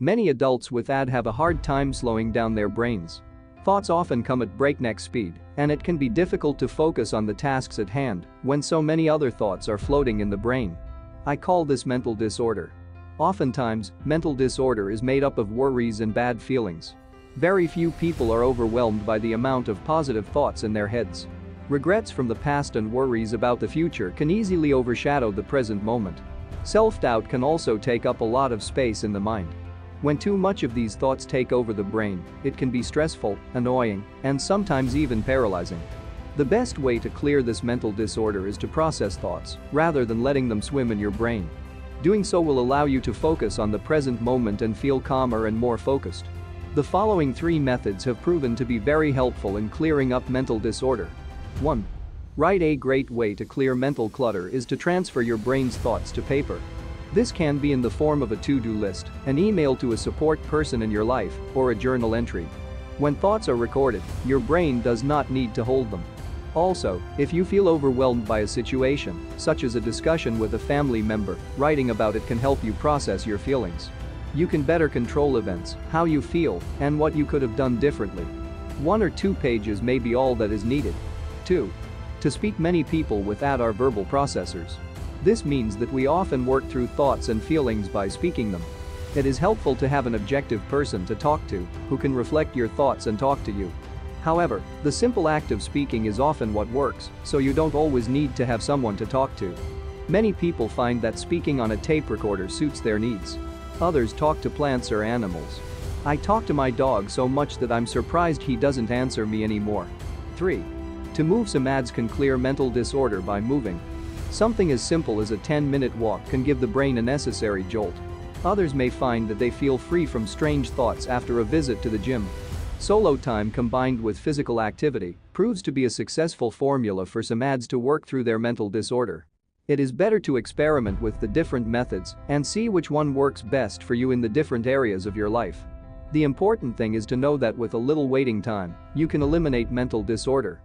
Many adults with ADD have a hard time slowing down their brains. Thoughts often come at breakneck speed, and it can be difficult to focus on the tasks at hand when so many other thoughts are floating in the brain. I call this mental disorder. Oftentimes, mental disorder is made up of worries and bad feelings. Very few people are overwhelmed by the amount of positive thoughts in their heads. Regrets from the past and worries about the future can easily overshadow the present moment. Self-doubt can also take up a lot of space in the mind. When too much of these thoughts take over the brain, it can be stressful, annoying, and sometimes even paralyzing. The best way to clear this mental disorder is to process thoughts, rather than letting them swim in your brain. Doing so will allow you to focus on the present moment and feel calmer and more focused. The following three methods have proven to be very helpful in clearing up mental disorder. 1. Write a great way to clear mental clutter is to transfer your brain's thoughts to paper. This can be in the form of a to-do list, an email to a support person in your life, or a journal entry. When thoughts are recorded, your brain does not need to hold them. Also, if you feel overwhelmed by a situation, such as a discussion with a family member, writing about it can help you process your feelings. You can better control events, how you feel, and what you could have done differently. One or two pages may be all that is needed. 2. To speak many people with are verbal processors. This means that we often work through thoughts and feelings by speaking them. It is helpful to have an objective person to talk to who can reflect your thoughts and talk to you. However, the simple act of speaking is often what works, so you don't always need to have someone to talk to. Many people find that speaking on a tape recorder suits their needs. Others talk to plants or animals. I talk to my dog so much that I'm surprised he doesn't answer me anymore. 3. To move some ads can clear mental disorder by moving. Something as simple as a 10-minute walk can give the brain a necessary jolt. Others may find that they feel free from strange thoughts after a visit to the gym. Solo time combined with physical activity proves to be a successful formula for some ads to work through their mental disorder. It is better to experiment with the different methods and see which one works best for you in the different areas of your life. The important thing is to know that with a little waiting time, you can eliminate mental disorder